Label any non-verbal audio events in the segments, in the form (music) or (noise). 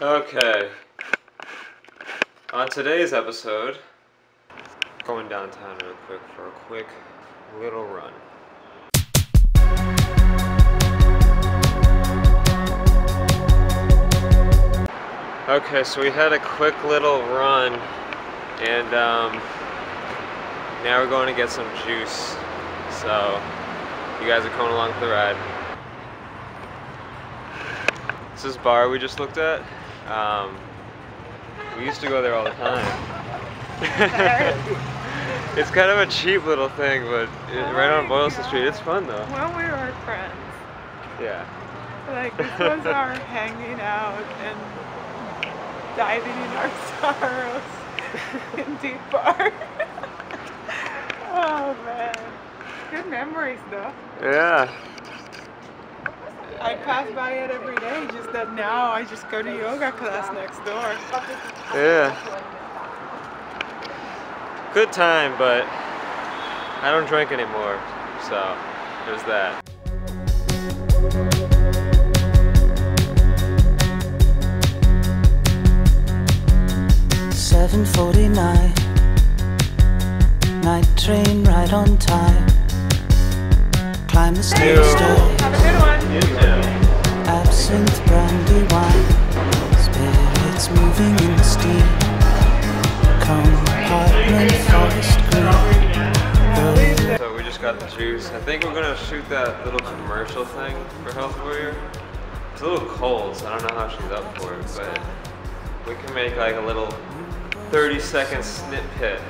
Okay. On today's episode, going downtown real quick for a quick little run. Okay, so we had a quick little run, and um, now we're going to get some juice. So, you guys are coming along for the ride. This is bar we just looked at. Um, we used to go there all the time. (laughs) it's kind of a cheap little thing, but it, right on Boylston Street, it's fun though. When we were friends, Yeah. like this was our (laughs) hanging out and diving in our (laughs) sorrows in Deep Park. oh man, good memories though. Yeah. I pass by it every day, just that now I just go to yoga class next door. Yeah. Good time, but I don't drink anymore, so there's that. Seven forty-nine. Night train right on time. Climb the stairs, stairs. Have a good one. Absinthe, brandy, wine. Spirits moving in the steam. Compartment, forest green. So we just got the juice. I think we're gonna shoot that little commercial thing for Health Warrior. It's a little cold, so I don't know how she's up for it, but we can make like a little 30 second snippet,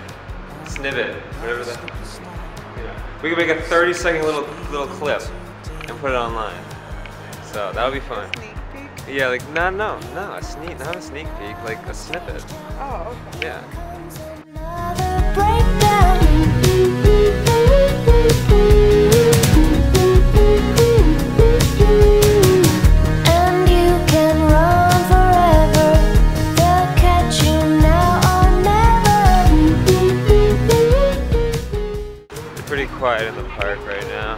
snippet, whatever that. Yeah. We could make a 30 second little little clip and put it online. So that would be fun. Sneak peek. Yeah, like no, no, no, a sneak, not a sneak peek, like a snippet. Oh, okay. Yeah. Pretty quiet in the park right now.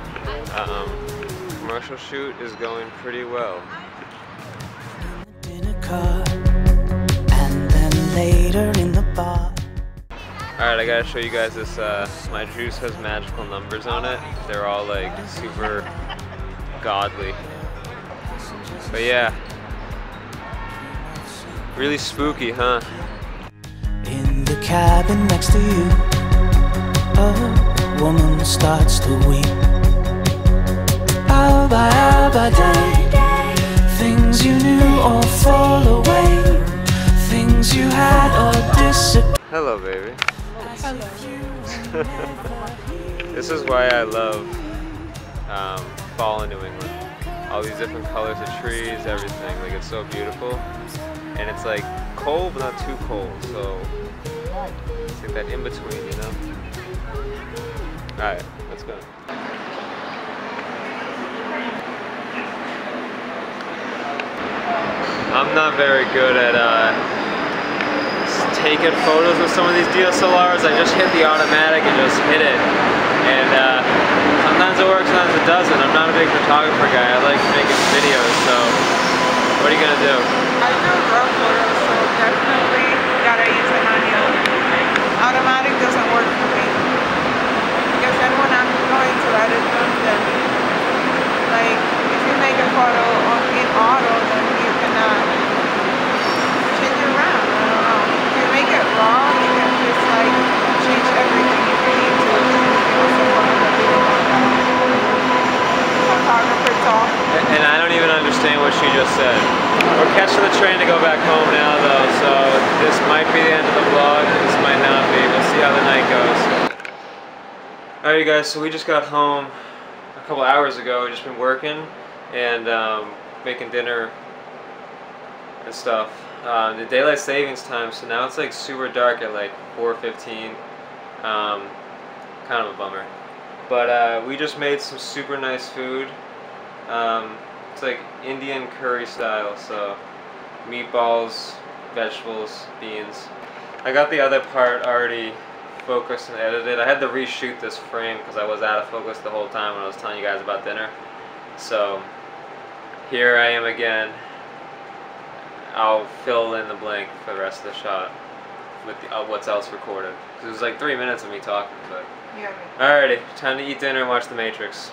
Um, commercial shoot is going pretty well. In a car. And then later in the bar. Alright, I gotta show you guys this. Uh, my juice has magical numbers on it. They're all like super godly. But yeah. Really spooky, huh? In the cabin next to you, a woman starts to weep. By by day, things you knew all fall away. Things you had all disappear. Hello, baby. Hello. (laughs) This is why I love um, fall in New England. All these different colors of trees, everything. Like it's so beautiful, and it's like cold but not too cold. So it's like that in between, you know. All right, let's go. I'm not very good at uh, taking photos with some of these DSLRs. I just hit the automatic and just hit it. And uh, sometimes it works, sometimes it doesn't. I'm not a big photographer guy. I like making videos, so what are you gonna do? I do rough photos, so definitely gotta use the manual. Automatic doesn't work for me. Because then when I'm going to edit them, then like if you make a photo on in auto, then you cannot change it around. I don't know. If you make it raw, you can just like change everything if you need to. Because the photo that you don't want that. Photographer talk. And I don't even understand what she just said. We're catching the train to go back home now, though, so this might be the end of the vlog. This might not be. We'll see how the night goes. Alright, you guys, so we just got home a couple hours ago. We've just been working and um, making dinner and stuff. Um, the daylight savings time, so now it's like super dark at like 4:15. Um, kind of a bummer. But uh, we just made some super nice food. Um, it's like Indian curry style, so meatballs, vegetables, beans. I got the other part already focused and edited. I had to reshoot this frame because I was out of focus the whole time when I was telling you guys about dinner. So here I am again I'll fill in the blank for the rest of the shot with the, uh, what's else recorded. 'Cause it was like three minutes of me talking, but. Yeah. Alrighty, time to eat dinner and watch The Matrix.